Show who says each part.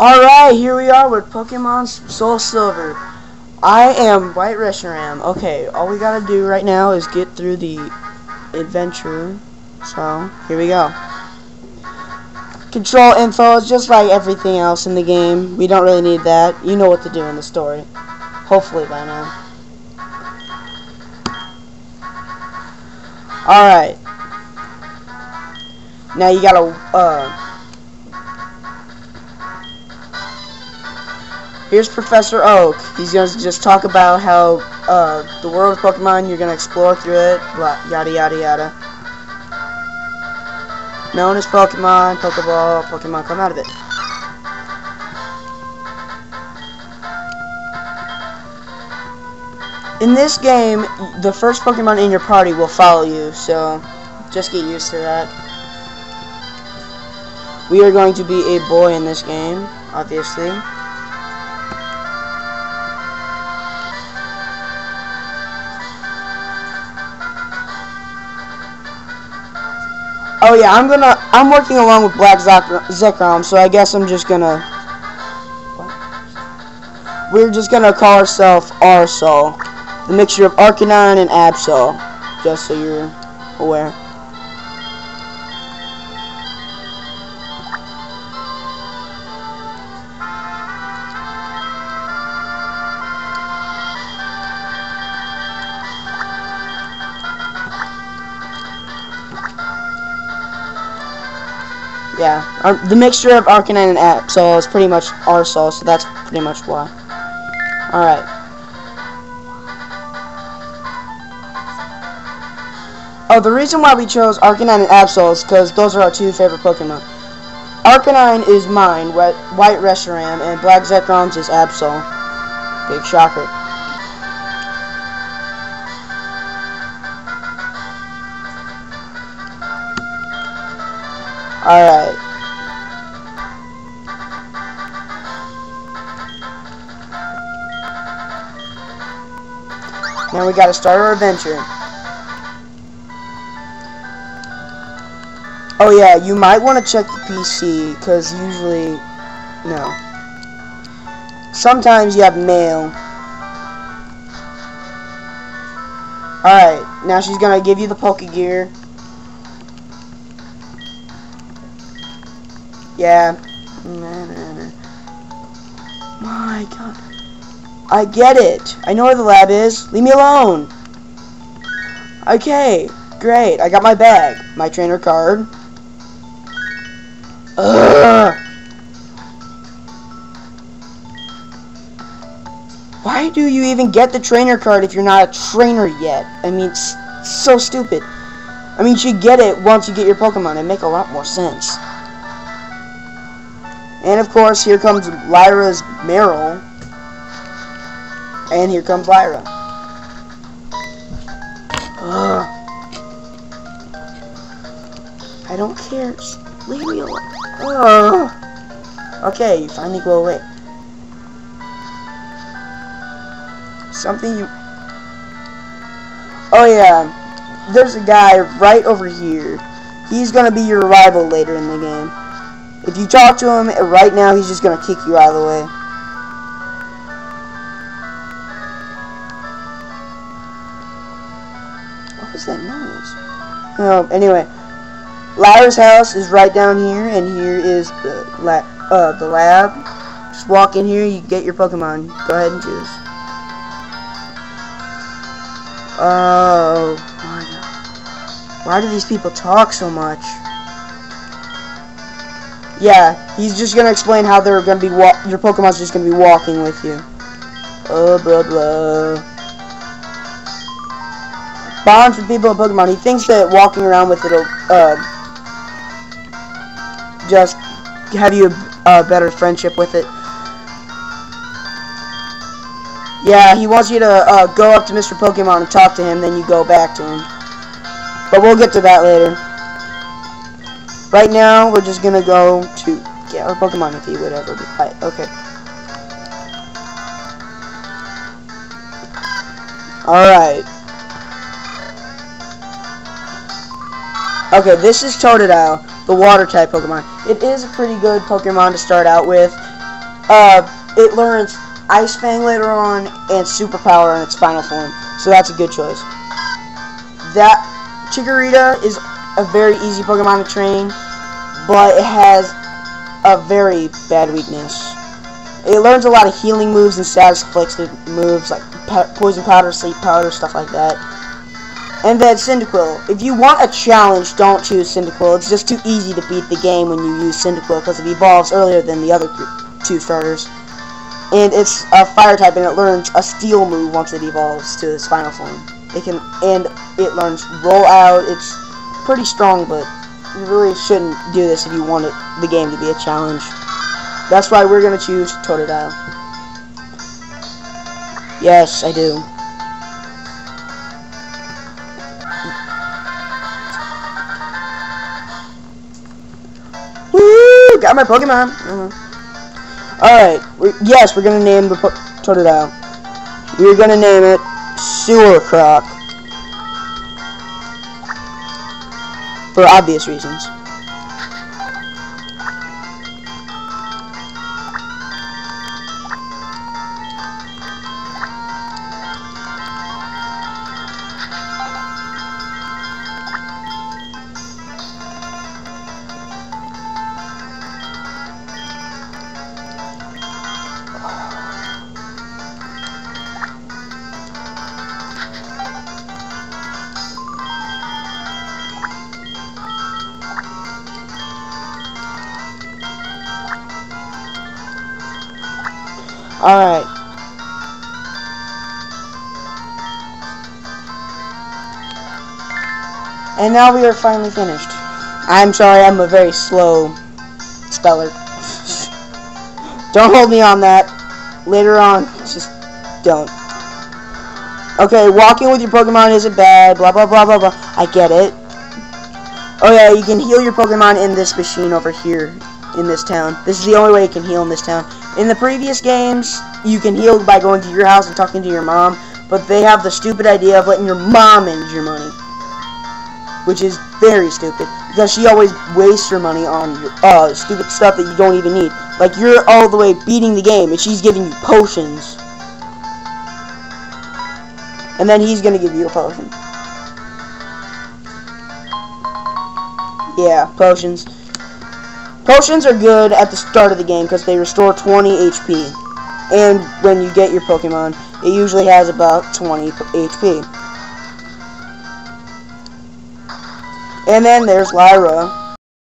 Speaker 1: Alright, here we are with Pokemon Soul Silver. I am White Reshiram. Okay, all we gotta do right now is get through the adventure. So, here we go. Control info is just like everything else in the game. We don't really need that. You know what to do in the story. Hopefully by now. Alright. Now you gotta, uh, Here's Professor Oak. He's going to just talk about how uh, the world of Pokemon, you're going to explore through it, blah, yada yada yada. Known as Pokemon, Pokeball, Pokemon come out of it. In this game, the first Pokemon in your party will follow you, so just get used to that. We are going to be a boy in this game, obviously. Oh yeah, I'm gonna, I'm working along with Black Zekrom, so I guess I'm just gonna, we're just gonna call ourselves Arsol, the mixture of Arcanine and Absol, just so you're aware. Yeah, our, the mixture of Arcanine and Absol is pretty much Arsol, so that's pretty much why. Alright. Oh, the reason why we chose Arcanine and Absol is because those are our two favorite Pokemon. Arcanine is mine, White Reshiram, and Black Zekrom's is Absol. Big shocker. Alright. Now we gotta start our adventure. Oh yeah, you might want to check the PC, because usually, no. Sometimes you have mail. Alright, now she's gonna give you the Pokegear. Yeah. My god. I get it. I know where the lab is. Leave me alone. Okay. Great. I got my bag. My trainer card. Ugh. Why do you even get the trainer card if you're not a trainer yet? I mean, it's so stupid. I mean, you get it once you get your Pokemon. It make a lot more sense. And of course, here comes Lyra's Marill. And here comes Lyra. Ugh. I don't care. Leave me alone. Okay, you finally go away. Something you... Oh yeah, there's a guy right over here. He's gonna be your rival later in the game. If you talk to him right now, he's just going to kick you out of the way. What was that noise? Oh, anyway. Lyra's house is right down here, and here is the, la uh, the lab. Just walk in here, you get your Pokemon. Go ahead and choose. Oh, why do these people talk so much? Yeah, he's just gonna explain how they're gonna be your Pokemon's just gonna be walking with you. Oh, blah blah. Bond for people in Pokemon. He thinks that walking around with it'll uh, just have you a better friendship with it. Yeah, he wants you to uh, go up to Mr. Pokemon and talk to him, then you go back to him. But we'll get to that later. Right now, we're just gonna go to get our Pokemon with you, whatever. Right, okay. Alright. Okay, this is Totodile, the water type Pokemon. It is a pretty good Pokemon to start out with. uh, it learns Ice Fang later on and Superpower in its final form. So that's a good choice. That Chikorita is a very easy Pokemon to train, but it has a very bad weakness. It learns a lot of healing moves and status afflicted moves like Poison Powder, Sleep Powder, stuff like that. And then Cyndaquil. If you want a challenge, don't choose Cyndaquil. It's just too easy to beat the game when you use Cyndaquil because it evolves earlier than the other two starters. And it's a fire type and it learns a steel move once it evolves to its final form. It can and it learns roll out. It's pretty strong, but you really shouldn't do this if you want it, the game to be a challenge. That's why we're gonna choose Totodile. Yes, I do. Woo! Got my Pokemon. Uh -huh. Alright, yes, we're gonna name the po Totodile. We're gonna name it Sewer Croc. For obvious reasons. Alright. And now we are finally finished. I'm sorry, I'm a very slow speller. don't hold me on that. Later on, just don't. Okay, walking with your Pokemon isn't bad, blah blah blah blah blah. I get it. Oh yeah, you can heal your Pokemon in this machine over here, in this town. This is the only way you can heal in this town. In the previous games, you can heal by going to your house and talking to your mom, but they have the stupid idea of letting your mom manage your money. Which is very stupid, because she always wastes your money on your, uh, stupid stuff that you don't even need. Like, you're all the way beating the game, and she's giving you potions. And then he's gonna give you a potion. Yeah, potions. Potions are good at the start of the game because they restore 20 HP. And when you get your Pokemon, it usually has about 20 HP. And then there's Lyra.